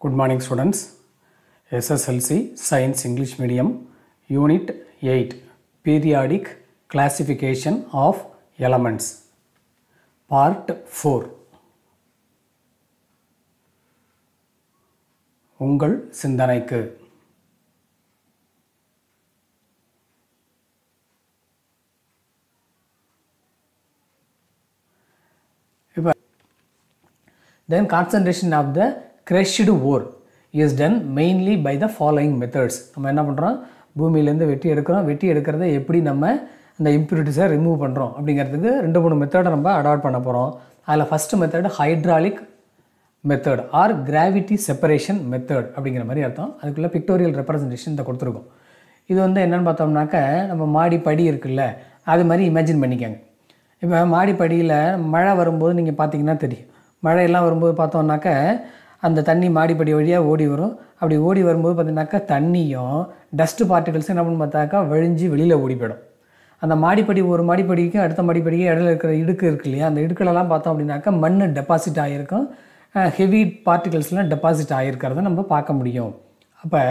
Good morning, students. SSLC Science English Medium, Unit 8 Periodic Classification of Elements, Part 4. உங்கள் சிந்தனைக்கு இப்போ then concentration of the crushed ore is done mainly by the following methods நம்ம என்ன பண்ணுறோம் பூமியிலேருந்து வெட்டி எடுக்கிறோம். வெட்டி எடுக்கிறத எப்படி நம்ம அந்த இம்ப்யூரிட்டிஸை ரிமூவ் பண்ணுறோம் அப்படிங்கிறதுக்கு ரெண்டு மூணு மெத்தடை நம்ம அடாப்ட் பண்ண போகிறோம் அதில் first method hydraulic method or gravity separation method அப்படிங்கிற மாதிரி அர்த்தம். அதுக்குள்ளே பிக்டோரியல் ரெப்ரசன்டேஷன் இதை கொடுத்துருக்கோம். இது வந்து என்னென்னு பார்த்தோம்னாக்க நம்ம மாடி படி இருக்குல்ல அது மாதிரி இமேஜின் பண்ணிக்கோங்க. இப்போ மாடிப்படியில் மழை வரும்போது நீங்கள் பார்த்தீங்கன்னா தெரியும். மழையெல்லாம் வரும்போது பார்த்தோம்னாக்க அந்த தண்ணி மாடிப்படி வழியாக ஓடி வரும். அப்படி ஓடி வரும்போது பார்த்திங்கனாக்கா தண்ணியும் டஸ்ட்டு பார்ட்டிகல்ஸும் என்ன பண்ணு பார்த்தாக்கா வழிஞ்சு வெளியில் ஓடி போயிடும் அந்த மாடிப்படி ஒரு மாடிப்படிக்கு அடுத்த மாடிப்படிக்கு இடையில இருக்கிற இடுக்கு இருக்கு இல்லையா? அந்த இடுக்கிலலாம் பார்த்தோம் அப்படின்னாக்கா மண் டெபாசிட் ஆகிருக்கும் ஹெவி பார்ட்டிகல்ஸ்லாம் டெபாசிட் ஆகிருக்கிறத நம்ம பார்க்க முடியும். அப்போ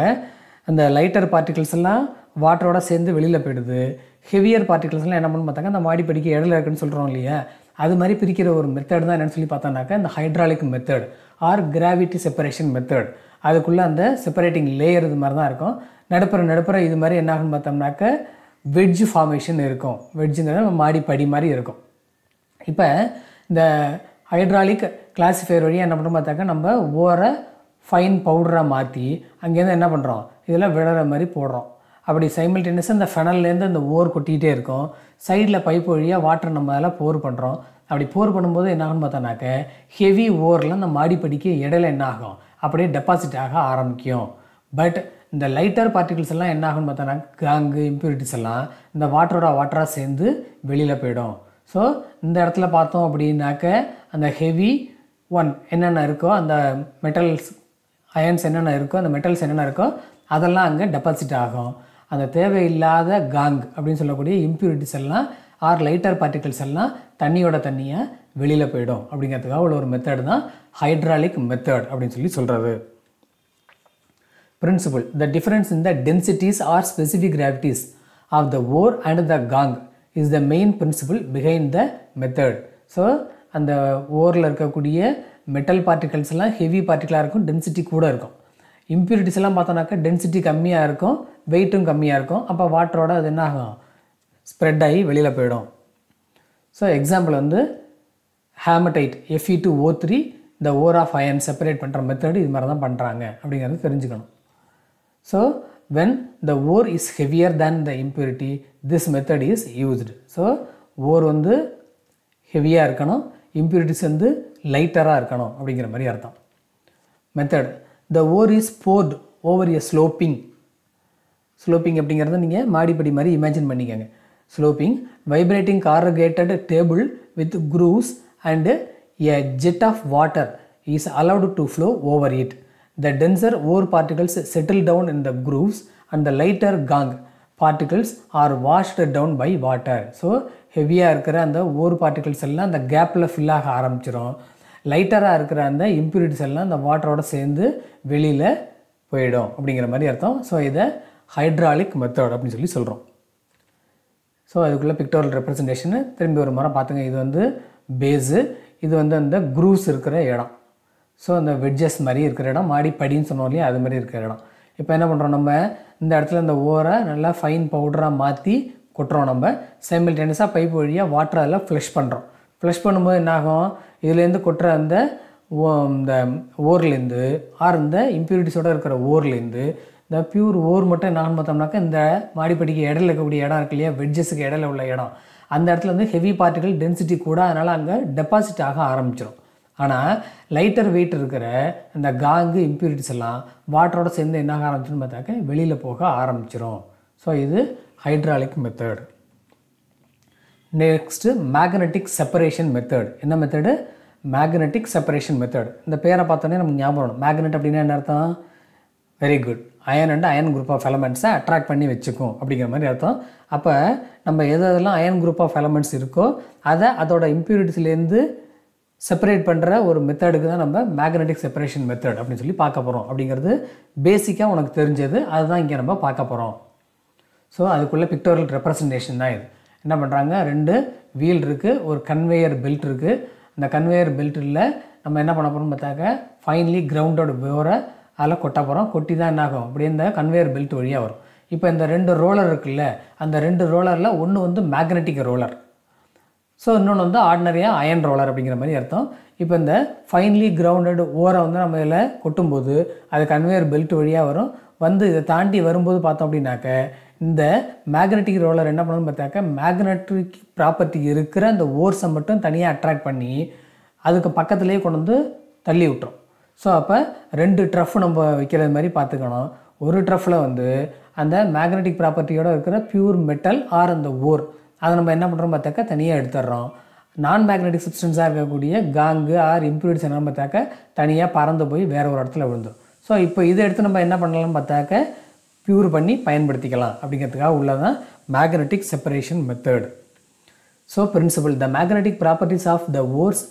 அந்த லைட்டர் பார்ட்டிகல்ஸ் எல்லாம் வாட்டரோட சேர்ந்து வெளியில் போயிடுது. ஹெவியர் பார்ட்டிகல்ஸ்லாம் என்ன பண்ணு பார்த்தாங்க அந்த மாடிப்படிக்கு இடையில இருக்குன்னு சொல்கிறோம் இல்லையா? அது மாதிரி பிரிக்கிற ஒரு மெத்தட் தான் என்னென்னு சொல்லி பார்த்தோம்னாக்கா இந்த hydraulic method or gravity separation method அதுக்குள்ளே அந்த செப்பரேட்டிங் லேயர் இது மாதிரி தான் இருக்கும். நடுப்புற நடுப்புற இது மாதிரி என்ன ஆகும்னு பார்த்தோம்னாக்க வெட்ஜ் ஃபார்மேஷன் இருக்கும். வெட்ஜுங்கிறது மாடி படி மாதிரி இருக்கும். இப்போ இந்த ஹைட்ராலிக் கிளாசிஃபையர் வழியாக என்ன பண்ணுறோம் பார்த்தாக்கா நம்ம ஓரை ஃபைன் பவுடராக மாற்றி அங்கேருந்து என்ன பண்ணுறோம் இதெல்லாம் விழற மாதிரி போடுறோம். அப்படி சைமல்டேனியஸாக இந்த ஃபெனல்லேருந்து அந்த ஓர் கொட்டிகிட்டே இருக்கும். சைடில் பைப் வழியாக வாட்டர் நம்ம அதெல்லாம் போர் பண்ணுறோம் அப்படி போர் பண்ணும்போது என்ன ஆகும்னு பார்த்தோன்னாக்க ஹெவி ஓரில் அந்த மாடிப்படிக்கு இடையில என்ன ஆகும் அப்படியே டெபாசிட் ஆக ஆரம்பிக்கும். பட் இந்த லைட்டர் பார்ட்டிகல்ஸ் எல்லாம் என்ன ஆகும்னு பார்த்தோன்னா காங்கு இம்ப்யூரிட்டிஸ் எல்லாம் இந்த வாட்டரோட வாட்டராக சேர்ந்து வெளியில் போயிடும். ஸோ இந்த இடத்துல பார்த்தோம் அப்படின்னாக்க அந்த ஹெவி ஒன் என்னென்ன இருக்கோ அந்த மெட்டல்ஸ் அயன்ஸ் என்னென்ன இருக்கோ அந்த மெட்டல்ஸ் என்னென்ன இருக்கோ அதெல்லாம் அங்கே டெபாசிட் ஆகும். அந்த தேவையில்லாத காங் அப்படின்னு சொல்லக்கூடிய இம்ப்யூரிட்டிஸ் எல்லாம் ஆர் லைட்டர் பார்ட்டிகல்ஸ் எல்லாம் தண்ணியோட தண்ணியை வெளியில் போயிடும். அப்படிங்கிறதுக்காக உள்ள ஒரு மெத்தட் தான் ஹைட்ராலிக் மெத்தட் அப்படின்னு சொல்லி சொல்கிறது principle the difference in the densities or specific gravities of the ore and the gangue is the main principle behind the method so அந்த ஓரில் இருக்கக்கூடிய மெட்டல் பார்ட்டிகல்ஸ் எல்லாம் ஹெவி பார்ட்டிகலாக இருக்கும் டென்சிட்டி கூட இருக்கும். இம்ப்யூரிட்டிஸ் எல்லாம் பார்த்தோன்னாக்கா டென்சிட்டி கம்மியாக இருக்கும் வெயிட்டும் கம்மியாக இருக்கும். அப்போ வாட்டரோட அது என்ன ஆகும் ஸ்ப்ரெட் ஆகி வெளியில் போயிடும். ஸோ எக்ஸாம்பிள் வந்து hematite F E two O three இந்த ஓர் ஆஃப் அயன் செப்பரேட் பண்ணுற மெத்தட் இது மாதிரி தான் பண்ணுறாங்க அப்படிங்கிறது தெரிஞ்சுக்கணும். So when the ore is heavier than the impurity this method is used so ore வந்து ஹெவியாக இருக்கணும் இம்ப்யூரிட்டிஸ் வந்து லைட்டராக இருக்கணும் அப்படிங்கிற மாதிரி அர்த்தம். Method the ore is poured over a sloping sloping அப்படிங்கிறத நீங்கள் மாடிப்படி மாதிரி இமேஜின் பண்ணிக்கோங்க. Sloping vibrating corrugated table with grooves and a jet of water is allowed to flow over it the denser ore particles settle down in the grooves and the lighter gangue particles are washed down by water so ஹெவியாக இருக்கிற அந்த ஓர் particles எல்லாம் அந்த கேப்பில் fill ஆக ஆரம்பிச்சிடும் லைட்டராக இருக்கிற அந்த இம்ப்யூரிட்டிஸ் எல்லாம் அந்த வாட்டரோட சேர்ந்து வெளியில் போயிடும் அப்படிங்கிற மாதிரி அர்த்தம். ஸோ இதை ஹைட்ராலிக் மெத்தட் அப்படின்னு சொல்லி சொல்கிறோம் ஸோ அதுக்குள்ளே பிக்டோரியல் ரெப்ரசன்டேஷனு திரும்பி ஒரு முறை பார்த்துங்க. இது வந்து பேஸு இது வந்து அந்த குரூஸ் இருக்கிற இடம். ஸோ அந்த வெட்ஜஸ் மாதிரி இருக்கிற இடம். மாடி படின்னு சொன்னோம் இல்லையா? அது மாதிரி இருக்கிற இடம். இப்போ என்ன பண்ணுறோம் நம்ம? இந்த இடத்துல இந்த ஓரை நல்லா ஃபைன் பவுடராக மாற்றி கொட்டுறோம் நம்ம. சைமில்டேனியஸாக பைப் வழியாக வாட்டர் அதில் ஃப்ளஷ் பண்ணுறோம் ஃப்ளஷ் பண்ணும்போது என்னாகும்? இதுலேருந்து கொட்டுற அந்த இந்த ஓர்லேருந்து ஆர் இந்த இம்ப்யூரிட்டிஸோடு இருக்கிற ஓர்லேருந்து இந்த பியூர் ஓர் மட்டும் நான் பார்த்தோம்னாக்கா இந்த மாடிப்படிக்கு இடையில இருக்கக்கூடிய இடம் இருக்கு இல்லையா? வெட்ஜஸுக்கு இடையில உள்ள இடம். அந்த இடத்துல வந்து ஹெவி பார்ட்டிகல் டென்சிட்டி கூட அதனால் அங்கே டெபாசிட் ஆக ஆரம்பிச்சிடும் ஆனால் லைட்டர் வெயிட் இருக்கிற அந்த காங்கு இம்ப்யூரிட்டிஸ் எல்லாம் வாட்டரோட சேர்ந்து என்ன ஆக ஆரம்பிச்சுன்னு பார்த்தாக்க வெளியில் போக ஆரம்பிச்சிடும் ஸோ இது hydraulic method next magnetic separation method என்ன மெத்தடு மேக்னட்டிக் செப்பரேஷன் மெத்தட் இந்த பேரை பார்த்தோன்னே நமக்கு ஞாபகம் மேக்னெட் அப்படின்னா என்ன அர்த்தம்? Very good iron and iron group of எலமெண்ட்ஸை attract பண்ணி வச்சுக்கும் அப்படிங்கிற மாதிரி அர்த்தம். அப்போ நம்ம எது எதெல்லாம் அயன் குரூப் ஆஃப் எலமெண்ட்ஸ் இருக்கோ அதை அதோட இம்ப்யூரிட்டிஸ்லேருந்து செப்பரேட் பண்ணுற ஒரு மெத்தடுக்கு தான் நம்ம மேக்னெட்டிக் செப்பரேஷன் மெத்தட் அப்படின்னு சொல்லி பார்க்க போகிறோம் அப்படிங்கிறது பேசிக்காக உனக்கு தெரிஞ்சது. அதுதான் இங்கே நம்ம பார்க்க போகிறோம் ஸோ அதுக்குள்ளே பிக்டோரியல் ரெப்ரசன்டேஷன் தான் இது. என்ன பண்ணுறாங்க ரெண்டு வீல் இருக்குது ஒரு கன்வேயர் பெல்ட் இருக்குது அந்த கன்வேயர் பெல்ட்டில் நம்ம என்ன பண்ண போகிறோம்னு பார்த்தாக்க ஃபைனலி கிரவுண்டோட விவரை அதில் கொட்ட போகிறோம். கொட்டி தான் என்னாகும் அப்படியே இந்த கன்வேயர் பெல்ட் வழியாக வரும். இப்போ இந்த ரெண்டு ரோலர் இருக்குல்ல அந்த ரெண்டு ரோலரில் ஒன்று வந்து மேக்னெட்டிக் ரோலர் ஸோ இன்னொன்று வந்து ஆர்டினரியாக அயன் ரோலர் அப்படிங்கிற மாதிரி அர்த்தம். இப்போ இந்த ஃபைன்லி கிரவுண்டட் ஓரை வந்து நம்ம இதில் கொட்டும்போது அது கன்வேயர் பெல்ட் வழியாக வரும். வந்து இதை தாண்டி வரும்போது பார்த்தோம் அப்படின்னாக்க இந்த மேக்னெட்டிக் ரோலர் என்ன பண்ணணும்னு பார்த்தாக்க மேக்னெட்டிக் ப்ராப்பர்ட்டி இருக்கிற அந்த ஓர்ஸை மட்டும் தனியாக அட்ராக்ட் பண்ணி அதுக்கு பக்கத்துலேயே கொண்டு வந்து தள்ளி விட்டுரும். ஸோ அப்போ ரெண்டு ட்ரஃப் நம்ம வைக்கிறது மாதிரி பார்த்துக்கணும். ஒரு ட்ரஃப்பில் வந்து அந்த மேக்னெட்டிக் ப்ராப்பர்ட்டியோட இருக்கிற பியூர் மெட்டல் ஆர் அந்த ஓர் அதை நம்ம என்ன பண்ணுறோம் பார்த்தாக்கா தனியாக எடுத்துடுறோம். நான் மேக்னெட்டிக் சப்ஸ்டன்ஸாக இருக்கக்கூடிய காங்கு ஆர் இம்ப்யூரிட்ஸ் என்ன பார்த்தாக்க தனியாக பறந்து போய் வேறு ஒரு இடத்துல விழுந்துடும் ஸோ இப்போ இதை எடுத்து நம்ம என்ன பண்ணலாம்னு பார்த்தாக்க ப்யூர் பண்ணி பயன்படுத்திக்கலாம். அப்படிங்கிறதுக்காக உள்ளதான் magnetic separation method so principle the magnetic properties of the ores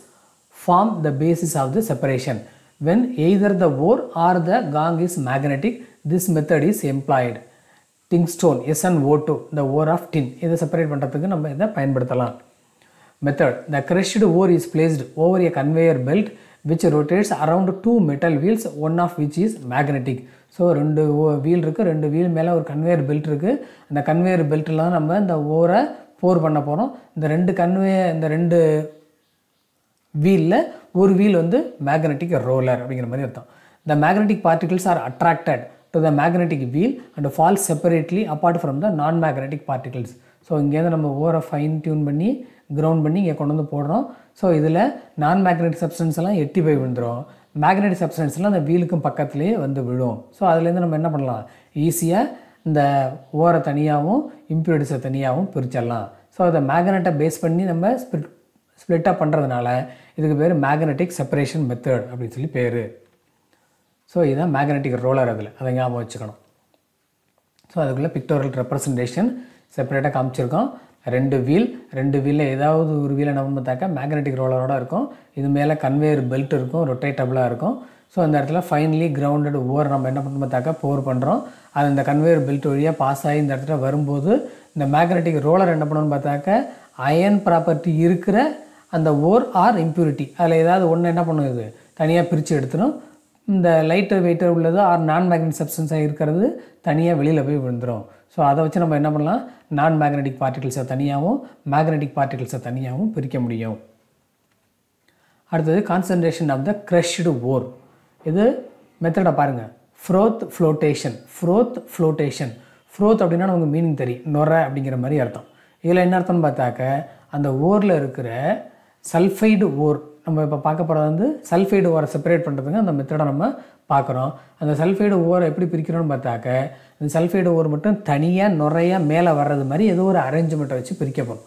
form the basis of the separation when either the ore or the gangue is magnetic this method is employed tinstone S N O two the ore of tin இதை separate பண்ணுறதுக்கு நம்ம இதை பயன்படுத்தலாம். Method the crushed ore is placed over a conveyor belt which rotates around two metal wheels one of which is magnetic. So ரெண்டு wheel இருக்குது ரெண்டு wheel மேலே ஒரு கன்வேயர் பெல்ட் இருக்குது அந்த கன்வேயர் பெல்ட்டில் தான் நம்ம இந்த ஓரை போர் பண்ண போகிறோம் இந்த ரெண்டு கன்வே இந்த ரெண்டு வீலில் ஒரு வீல் வந்து மேக்னெட்டிக் ரோலர் அப்படிங்கிற மாதிரி அர்த்தம். The magnetic particles are attracted to the magnetic wheel and fall separately apart from the non magnetic particles so இங்கேருந்து நம்ம ஓரை ஃபைன் டியூன் பண்ணி கிரவுண்ட் பண்ணி இங்கே கொண்டு வந்து போடுறோம். ஸோ இதில் நான் மேக்னெட்டிக் சப்ஸ்டன்ஸ் எல்லாம் எட்டி போய் விழுந்துரும். மேக்னெட்டிக் சப்ஸ்டன்ஸ்லாம் அந்த வீலுக்கும் பக்கத்துலேயே வந்து விழும். ஸோ அதுலேருந்து நம்ம என்ன பண்ணலாம்? ஈஸியாக இந்த ஓரை தனியாகவும் இம்ப்யூரிட்டிஸை தனியாகவும் பிரிச்சிடலாம். ஸோ அதை மேக்னெட்டை பேஸ் பண்ணி நம்ம ஸ்பிரிட் ஸ்ப்ளிட்டாக பண்ணுறதுனால இதுக்கு பேர் மேக்னெட்டிக் செப்பரேஷன் மெத்தட் அப்படின்னு சொல்லி பேர். ஸோ இதுதான் மேக்னெட்டிக் ரோலர் அதில். அதை ஞாபகம் வச்சுக்கணும். ஸோ அதுக்குள்ளே பிக்டோரியல் ரெப்ரசன்டேஷன் செப்பரேட்டாக காமிச்சிருக்கோம். ரெண்டு வீல் ரெண்டு வீலில் ஏதாவது ஒரு வீலை நம்ம பார்த்தாக்கா மேக்னெட்டிக் ரோலரோட இருக்கும். இது மேலே கன்வேயர் பெல்ட் இருக்கும் ரொட்டேட்டபுளாக இருக்கும். ஸோ அந்த இடத்துல ஃபைனலி கிரவுண்டட் ஓவர் நம்ம என்ன பண்ணணும் பார்த்தாக்கா போர் பண்ணுறோம் அது இந்த கன்வேயர் பெல்ட் வழியாக பாஸ் ஆகி இந்த இடத்துல வரும்போது இந்த மேக்னெட்டிக் ரோலர் என்ன பண்ணணும்னு பார்த்தாக்க அயன் ப்ராப்பர்ட்டி இருக்கிற அந்த ஓர் ஆர் இம்ப்யூரிட்டி அதில் ஏதாவது ஒன்று என்ன பண்ணுது தனியாக பிரித்து எடுத்துடும் இந்த லைட்டர் வெயிட்டர் உள்ளது ஆர் நான் மேக்னெட்டிக் சப்ஸ்டன்ஸாக இருக்கிறது தனியாக வெளியில் போய் விழுந்துடும் ஸோ அதை வச்சு நம்ம என்ன பண்ணலாம்? நான் மேக்னெட்டிக் பார்ட்டிகிள்ஸை தனியாகவும் மேக்னெட்டிக் பார்ட்டிகிள்ஸை தனியாகவும் பிரிக்க முடியும். அடுத்தது கான்சன்ட்ரேஷன் ஆஃப் த க்ரஷ்டு ஓர் இது மெத்தடை பாருங்கள் froth flotation froth flotation froth அப்படின்னா நமக்கு மீனிங் தெரியும். நொற அப்படிங்கிற மாதிரி அர்த்தம். இதில் என்ன அர்த்தம்னு பார்த்தாக்க அந்த ஓரில் இருக்கிற சல்ஃபைடு ஓர் நம்ம இப்போ பார்க்க போகிறது வந்து சல்ஃபைடு ஓரை செப்பரேட் பண்ணுறதுக்கு அந்த மெத்தடை நம்ம பார்க்குறோம். அந்த சல்ஃபைடு ஓரை எப்படி பிரிக்கிறோம்னு பார்த்தாக்க இந்த சல்ஃபைடு ஓர் மட்டும் தனியாக நுரையாக மேலே வர்றது மாதிரி ஏதோ ஒரு அரேஞ்ச்மெண்ட்டை வச்சு பிரிக்கப்படும்.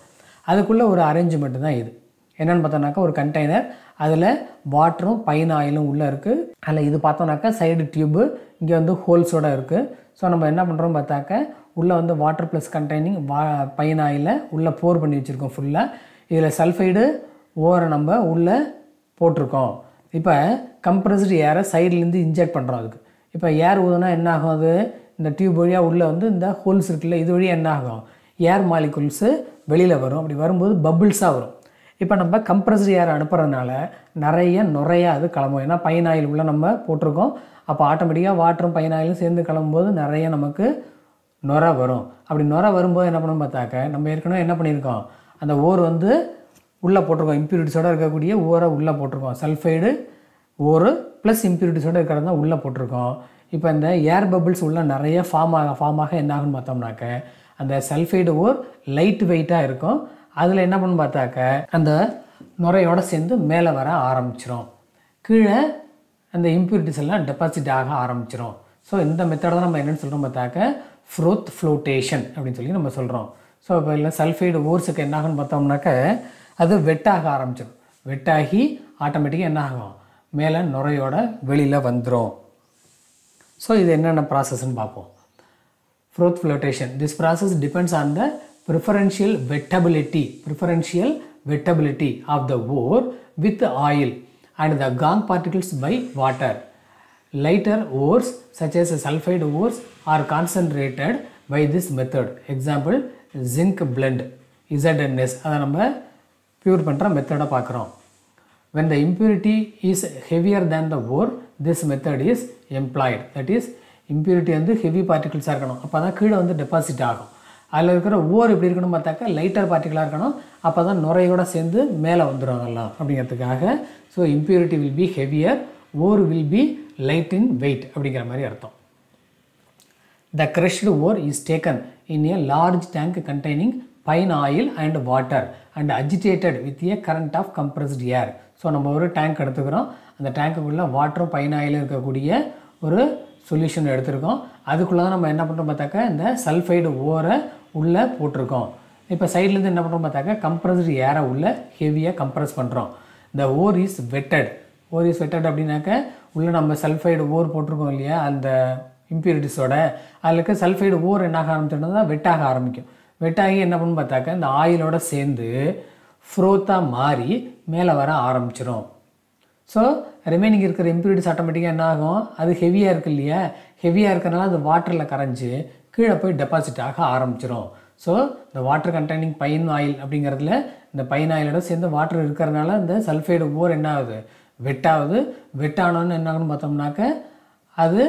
அதுக்குள்ளே ஒரு அரேஞ்ச்மெண்ட்டு தான் இது. என்னென்னு பார்த்தோம்னாக்கா ஒரு கண்டெய்னர் அதில் வாட்டரும் பைன் ஆயிலும் உள்ளே இருக்குது அதில் இது பார்த்தோம்னாக்கா சைடு டியூப்பு இங்கே வந்து ஹோல்ஸோட இருக்குது ஸோ நம்ம என்ன பண்ணுறோம் பார்த்தாக்க உள்ளே வந்து வாட்டர் ப்ளஸ் கண்டெய்னிங் வா பைன் ஆயிலை உள்ளே போர் பண்ணி வச்சுருக்கோம் ஃபுல்லாக இதில் சல்ஃபைடு ஓரை நம்ம உள்ளே போட்டிருக்கோம். இப்போ கம்ப்ரஸ்டு ஏரை சைட்லேருந்து இன்ஜெக்ட் பண்ணுறோம் அதுக்கு. இப்போ ஏர் ஊதுனா என்ன ஆகும் அது? இந்த டியூப் வழியாக உள்ளே வந்து இந்த ஹோல்ஸ் இருக்குல்ல இது வழியாக என்ன ஆகும்? ஏர் மாலிகுல்ஸு வெளியில் வரும். அப்படி வரும்போது பபிள்ஸாக வரும். இப்போ நம்ம கம்ப்ரஸ்டு ஏர் அனுப்புறதுனால நிறைய நுறையா அது கிளம்பும். ஏன்னா பைன் ஆயில் உள்ள நம்ம போட்டிருக்கோம். அப்போ ஆட்டோமேட்டிக்காக வாட்டரும் பைன் ஆயிலும் சேர்ந்து கிளம்பும்போது நிறைய நமக்கு நுரை வரும். அப்படி நுரை வரும்போது என்ன பண்ணணும் பார்த்தாக்க நம்ம ஏற்கனவே என்ன பண்ணியிருக்கோம்? அந்த ஓர் வந்து உள்ளே போட்டிருக்கோம். இம்ப்யூரிட்டிஸோடு இருக்கக்கூடிய ஓரை உள்ளே போட்டிருக்கோம். சல்ஃபைடு ஓரு ப்ளஸ் இம்ப்யூரிட்டிஸோடு இருக்கிறது தான் உள்ளே போட்டிருக்கோம். இப்போ இந்த ஏர் பபிள்ஸ் உள்ள நிறைய ஃபார்ம் ஆக ஃபார்ம் ஆக என்ன ஆகுன்னு பார்த்தோம்னாக்க அந்த சல்ஃபைடு ஓர் லைட் வெயிட்டாக இருக்கும். அதில் என்ன பண்ணு பார்த்தாக்க அந்த நுரையோடு சேர்ந்து மேலே வர ஆரம்பிச்சிரும். கீழே அந்த இம்ப்யூரிட்டிஸ் எல்லாம் டெபாசிட் ஆக ஆரம்பிச்சிரும். ஸோ இந்த மெத்தடை தான் நம்ம என்னென்னு சொல்கிறோம் பார்த்தாக்க ஃப்ரோத் ஃப்ளோட்டேஷன் அப்படின்னு சொல்லி நம்ம சொல்கிறோம் ஸோ இப்போ இல்லை சல்ஃபைடு ஓர்ஸுக்கு என்ன ஆகுன்னு பார்த்தோம்னாக்க அது வெட்டாக ஆரம்பிச்சிடும் வெட்டாகி ஆட்டோமேட்டிக்காக என்ன ஆகும்? மேலே நுரையோட வெளியில் வந்துடும் ஸோ இது என்னென்ன ப்ராசஸ்ன்னு பார்ப்போம். Froth flotation this process depends on the preferential wettability preferential wettability of the ore with oil and the gunk particles by water. Lighter ores such as sulfide ores are concentrated by this method. Example zinc blend நெஸ் அதை நம்ம pure பண்ணுற மெத்தடை பார்க்குறோம் when the impurity is heavier than the ore this method is employed that is impurity வந்து heavy பார்ட்டிகிள்ஸாக இருக்கணும் அப்போ தான் கீழே வந்து டெபாசிட் ஆகும் அதில் இருக்கிற ஓர் எப்படி இருக்கணும் பார்த்தாக்கா லைட்டர் பார்ட்டிகளாக இருக்கணும் அப்போ தான் நுரையோடு சேர்ந்து மேலே வந்துடும் அப்படிங்கிறதுக்காக so impurity will be heavier ore will be light in weight அப்படிங்கிற மாதிரி அர்த்தம் the crushed ore is taken in a large tank containing pine oil and water and agitated with a current of compressed air so நம்ம ஒரு tank எடுத்துக்கிறோம். அந்த டேங்க்குள்ளே வாட்டரும் pine ஆயிலும் இருக்கக்கூடிய ஒரு சொல்யூஷன் எடுத்திருக்கோம். அதுக்குள்ளே தான் நம்ம என்ன பண்ணுறோம் பார்த்தாக்கா இந்த சல்ஃபைடு ஓரை உள்ளே போட்டிருக்கோம். இப்போ சைட்லேருந்து என்ன பண்ணுறோம் பார்த்தாக்கா கம்ப்ரஸ்டு ஏரை உள்ளே ஹெவியாக கம்ப்ரஸ் பண்ணுறோம் இந்த ore is wetted ore is wetted அப்படின்னாக்க உள்ளே நம்ம சல்ஃபைடு ஓர் போட்டிருக்கோம் இல்லையா அந்த இம்ப்யூரிட்டிஸோட அதில் இருக்க சல்ஃபைடு ஓர் என்ன ஆக ஆரம்பிச்சோன்னா வெட்டாக ஆரம்பிக்கும். வெட்டாகி என்ன பண்ணு பார்த்தாக்க இந்த ஆயிலோட சேர்ந்து ஃப்ரோத்தாக மாறி மேலே வர ஆரம்பிச்சிடும் ஸோ ரிமைனிங் இருக்கிற இம்ப்யூரிட்டிஸ் ஆட்டோமேட்டிக்காக என்ன ஆகும்? அது ஹெவியாக இருக்கு இல்லையா? ஹெவியாக இருக்கிறனால அது வாட்டரில் கரைஞ்சி கீழே போய் டெபாசிட் ஆக ஆரம்பிச்சிடும் ஸோ இந்த வாட்டர் கண்டெய்னிங் பைன் ஆயில் அப்படிங்கிறதுல இந்த பைன் ஆயிலோட சேர்ந்து வாட்டர் இருக்கிறதுனால இந்த சல்ஃபைடு ஓர் என்ன ஆகுது? வெட்டாகுது. வெட்டானோன்னு என்ன ஆகுன்னு பார்த்தோம்னாக்க அது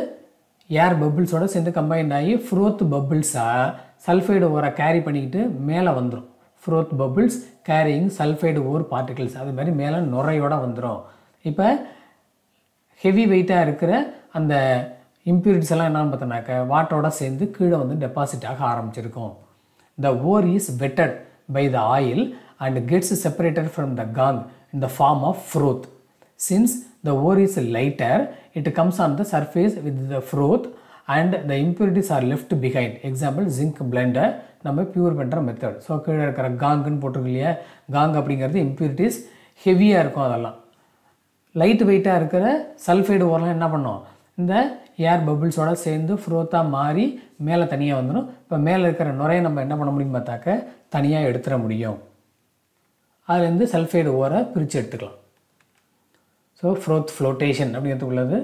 ஏர் பபிள்ஸோட சேர்ந்து கம்பைன் ஆகி ஃப்ரோத் பபுள்ஸாக சல்ஃபைடு ஓரை கேரி பண்ணிக்கிட்டு மேலே வந்துடும் froth bubbles carrying sulphide ore particles அது மாதிரி மேலே நுரையோட வந்துடும் இப்போ ஹெவி வெயிட்டாக இருக்கிற அந்த இம்ப்யூரிட்டிஸ் எல்லாம் என்னென்னு பார்த்தோம்னாக்க வாட்டரோட சேர்ந்து கீழே வந்து டெபாசிட் ஆக ஆரம்பிச்சிருக்கும். The ore is wetted by the oil and gets separated from the gangue in the form of froth since the ore is lighter it comes on the surface with the froth and the impurities are left behind example zinc பிளெண்டை நம்ம pure பண்ணுற method so கீழே இருக்கிற காங்குன்னு போட்டிருக்கு இல்லையா காங் அப்படிங்கிறது impurities ஹெவியாக இருக்கும் அதெல்லாம். லைட் வெயிட்டாக இருக்கிற சல்ஃபைடு ஓரெலாம் என்ன பண்ணோம்? இந்த ஏர் பபிள்ஸோட சேர்ந்து ஃப்ரோத்தாக மாறி மேலே தனியாக வந்துடும் இப்போ மேலே இருக்கிற நுரையை நம்ம என்ன பண்ண முடியும் பார்த்தாக்க தனியாக எடுத்துட முடியும். அதுலேருந்து சல்ஃபைடு ஓரை பிரித்து எடுத்துக்கலாம். ஸோ ஃப்ரோத் ஃப்ளோட்டேஷன் அப்படிங்கிறதுக்குள்ளது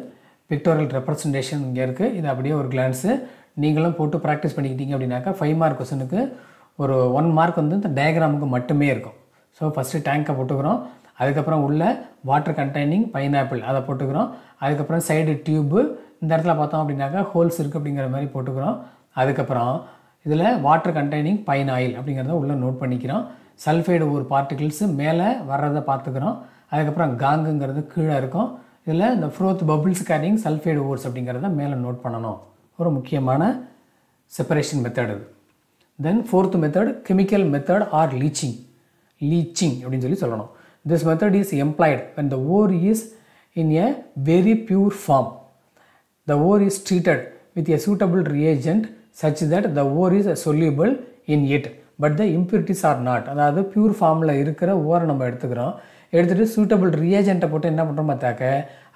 பிக்டோரியல் ரெப்ரசன்டேஷன் இங்கே இருக்குது இது அப்படியே ஒரு கிளான்ஸு நீங்களும் போட்டு ப்ராக்டிஸ் பண்ணிக்கிட்டீங்க அப்படின்னாக்கா ஃபைவ் மார்க் கொஸ்டினுக்கு ஒரு ஒன் மார்க் வந்து இந்த டயக்ராமுக்கு மட்டுமே இருக்கும். ஸோ ஃபஸ்ட்டு டேங்க்கை போட்டுக்கிறோம். அதுக்கப்புறம் உள்ள வாட்டர் கண்டெய்னிங் பைனாப்பிள் அதை போட்டுக்கிறோம். அதுக்கப்புறம் சைடு டியூப்பு இந்த இடத்துல பார்த்தோம் அப்படின்னாக்கா ஹோல்ஸ் இருக்குது அப்படிங்கிற மாதிரி போட்டுக்கிறோம். அதுக்கப்புறம் இதில் வாட்டர் கண்டெய்னிங் பைன் ஆயில் அப்படிங்கிறத உள்ளே நோட் பண்ணிக்கிறோம். சல்ஃபைடு ஒரு பார்ட்டிகிள்ஸு மேலே வர்றதை பார்த்துக்கிறோம். அதுக்கப்புறம் காங்குங்கிறது கீழே இருக்கும். இதில் இந்த froth bubbles carrying sulphide ores அப்படிங்கிறத மேலே நோட் பண்ணணும். ஒரு முக்கியமான செப்பரேஷன் மெத்தட் அது. Then fourth method chemical method or leaching leaching அப்படின்னு சொல்லி சொல்லணும். This method is employed and the ore is in a very pure form the ore is treated with a suitable reagent such that the ore is soluble in it but the impurities are not அதாவது pure ஃபார்மில் இருக்கிற ஓரை நம்ம எடுத்துக்கிறோம். எடுத்துகிட்டு suitable ரியேஜெண்ட்டை போட்டு என்ன பண்ணுறோம் பார்த்தாக்க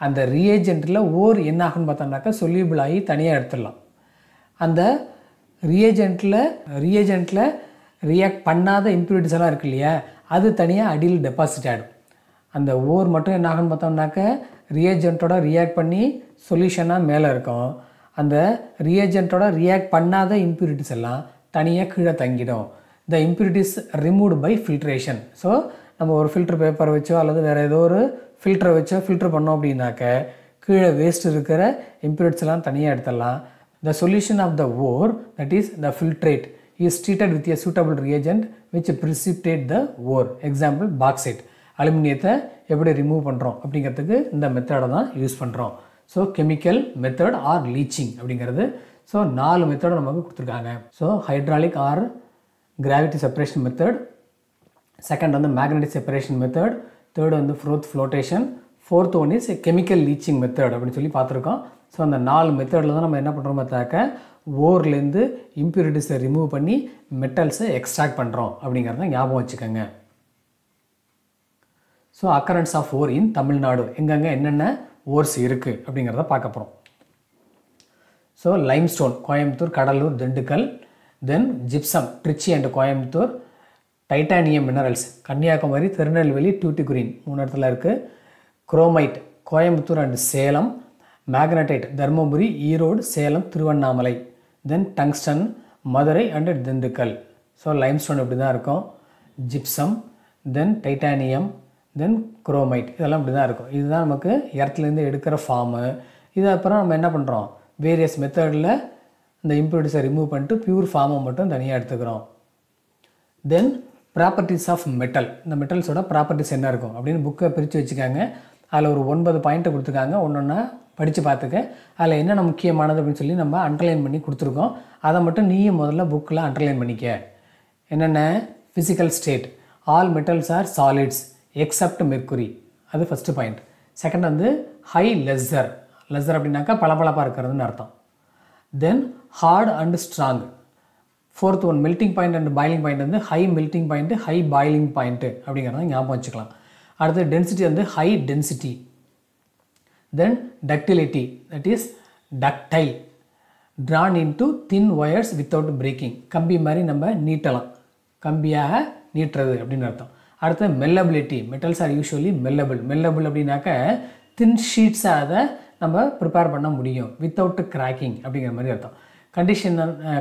அந்த ரியேஜெண்ட்டில் ஓர் என்ன ஆகுன்னு பார்த்தோம்னாக்கா சொல்யூபிள் ஆகி தனியாக எடுத்துடலாம். அந்த ரியேஜெண்ட்டில் ரியேஜெண்ட்டில் ரியாக்ட் பண்ணாத இம்ப்யூரிட்டிஸ் எல்லாம் இருக்கு இல்லையா அது தனியாக அடியில் டெபாசிட் ஆகிடும் அந்த ஓர் மட்டும் என்ன ஆகுன்னு பார்த்தோம்னாக்க ரியேஜெண்ட்டோட ரியாக்ட் பண்ணி சொல்யூஷனாக மேலே இருக்கும். அந்த ரியேஜெண்ட்டோட ரியாக்ட் பண்ணாத இம்ப்யூரிட்டிஸ் எல்லாம் தனியாக கீழே தங்கிடும். The impurities removed by filtration so நம்ம ஒரு ஃபில்டர் பேப்பரை வச்சோ அல்லது வேறு ஏதோ ஒரு ஃபில்டரை வச்சோ ஃபில்டர் பண்ணோம் அப்படின்னாக்க கீழே வேஸ்ட் இருக்கிற இம்ப்யூரிட்ஸ்லாம் தனியாக எடுத்துடலாம். The solution of the ore that is the filtrate is treated with a suitable reagent which precipitate the ore example bauxite அலுமினியத்தை எப்படி ரிமூவ் பண்ணுறோம் அப்படிங்கிறதுக்கு இந்த மெத்தடை தான் யூஸ் பண்ணுறோம் so chemical method or leaching அப்படிங்கிறது. ஸோ நாலு மெத்தடை நமக்கு கொடுத்துருக்காங்க. So hydraulic or gravity separation method second வந்து மேக்னெட்டிக் செப்பரேஷன் மெத்தட் தேர்ட் வந்து froth flotation fourth one is chemical leaching method அப்படின்னு சொல்லி பார்த்துருக்கோம். ஸோ அந்த நாலு மெத்தடில் தான் நம்ம என்ன பண்ணுறோம் பார்த்தாக்க ஓர்லேருந்து இம்ப்யூரிட்டிஸை ரிமூவ் பண்ணி மெட்டல்ஸை எக்ஸ்ட்ராக்ட் பண்ணுறோம் அப்படிங்கிறத ஞாபகம் வச்சுக்கோங்க. So occurrence of ore in Tamil Nadu. எங்கெங்கே என்னென்ன ஓர்ஸ் இருக்குது அப்படிங்கிறத பார்க்க போகிறோம் so limestone Coimbatore Cuddalore Dindigul then gypsum Trichy and Coimbatore titanium minerals Kanyakumari Tirunelveli Tuticorin மூணு இடத்துல இருக்குது chromite Coimbatore and Salem. Magnetite Dharmapuri Erode Salem Tiruvannamalai. Then tungsten Madurai and Dindigul. So limestone இப்படி தான் இருக்கும். Gypsum then titanium then chromite இதெல்லாம் இப்படி தான் இருக்கும். இதுதான் நமக்கு எர்த்லேருந்து எடுக்கிற ஃபார்மு இது அப்புறம் நம்ம என்ன பண்ணுறோம் வேரியஸ் மெத்தடில் இந்த இம்ப்யூரிட்டிஸை ரிமூவ் பண்ணிட்டு பியூர் ஃபார்மை மட்டும் தனியாக எடுத்துக்கிறோம். தென் ப்ராப்பர்ட்டிஸ் ஆஃப் மெட்டல் இந்த மெட்டல்ஸோட ப்ராப்பர்ட்டிஸ் என்ன இருக்கும்? அப்படின்னு புக்கை பிரித்து வச்சுக்காங்க. அதில் ஒரு ஒன்பது பாயிண்ட்டை கொடுத்துருக்காங்க. ஒன்று ஒன்றா படித்து பார்த்துக்க. அதில் என்னென்ன முக்கியமானது அப்படின்னு சொல்லி நம்ம அண்டர்லைன் பண்ணி கொடுத்துருக்கோம். அதை மட்டும் நீயும் முதல்ல புக்கில் அண்டர்லைன் பண்ணிக்க. என்னென்ன? Physical state all metals are solids except mercury அது ஃபஸ்ட்டு பாயிண்ட் செகண்ட் வந்து ஹை லெஸ்ஸர் லெஸ்ஸர் அப்படின்னாக்கா பளபளப்பாக இருக்கிறதுன்னு அர்த்தம். Then hard and strong fourth one melting point and boiling point வந்து high melting point high boiling point அப்படிங்கிறத ஞாபகம் வச்சுக்கலாம். அடுத்து டென்சிட்டி வந்து high density then ductility that is ductile drawn into thin wires without breaking கம்பி மாதிரி நம்ம நீட்டலாம். கம்பியாக நீட்டுறது அப்படின்னு அர்த்தம். அடுத்து malleability metals are usually malleable malleable அப்படின்னாக்க தின் ஷீட்ஸாக அதை நம்ம ப்ரிப்பேர் பண்ண முடியும். வித்தவுட் கிராக்கிங் அப்படிங்கிற மாதிரி அர்த்தம். Condition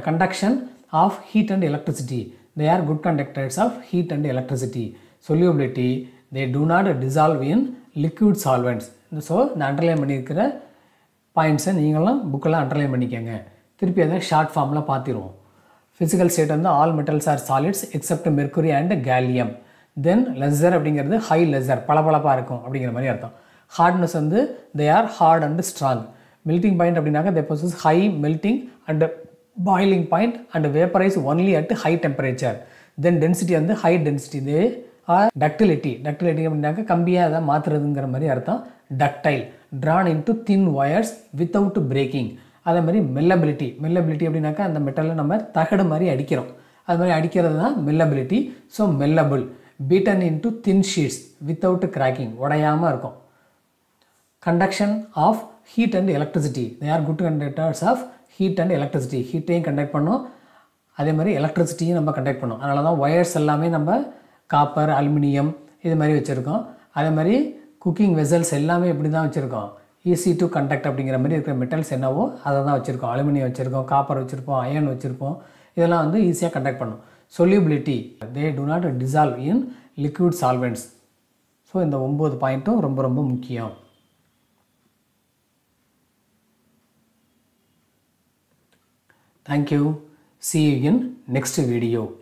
conduction uh, of heat and electricity they are good conductors of heat and electricity solubility they do not dissolve in liquid solvents. இந்த so இந்த அண்டர்லைன் பண்ணியிருக்கிற பாயிண்ட்ஸை நீங்களும் புக்கெல்லாம் அண்டர்லைன் பண்ணிக்கோங்க. திருப்பி அதை ஷார்ட் ஃபார்மில் பார்த்துருவோம். ஃபிசிக்கல் ஸ்டேட் வந்து all metals are solids except mercury and gallium then lustre அப்படிங்கிறது ஹை லெசர் பளபளப்பாக இருக்கும் அப்படிங்கிற மாதிரி அர்த்தம். ஹார்ட்னஸ் வந்து they are hard and strong melting point அப்படின்னாக்க they possess high melting and boiling point and vaporize only at high temperature then density வந்து high density they are ductility ductility அப்படின்னாக்க கம்பியாக அதை மாற்றுறதுங்கிற மாதிரி அர்த்தம். Ductile drawn into thin wires without breaking அதே மாதிரி மெல்லபிலிட்டி மெல்லபிலிட்டி அப்படின்னாக்கா அந்த மெட்டலை நம்ம தகடு மாதிரி அடிக்கிறோம். அது மாதிரி அடிக்கிறது தான் malleability so malleable beaten into thin sheets without cracking உடையாமல் இருக்கும். Conduction of heat and electricity they are good conductors of heat and electricity ஹீட்டையும் conduct பண்ணும். அதே மாதிரி எலக்ட்ரிசிட்டியும் நம்ம கண்டக்ட் பண்ணோம். அதனால தான் ஒயர்ஸ் எல்லாமே நம்ம காப்பர் அலுமினியம் இது மாதிரி வச்சுருக்கோம். அதே மாதிரி குக்கிங் வெசல்ஸ் எல்லாமே இப்படி தான் வச்சுருக்கோம். ஈஸி டு கண்டக்ட் அப்படிங்கிற மாதிரி இருக்கிற மெட்டல்ஸ் என்னவோ அதை தான் வச்சுருக்கோம். அலுமினியம் வச்சுருக்கோம் காப்பர் வச்சுருப்போம் அயன் வச்சுருப்போம். இதெல்லாம் வந்து ஈஸியாக கண்டக்ட் பண்ணும். Solubility they do not dissolve in liquid solvents so இந்த ஒம்பது பாயிண்ட்டும் ரொம்ப ரொம்ப முக்கியம். Thank you. See you in next video.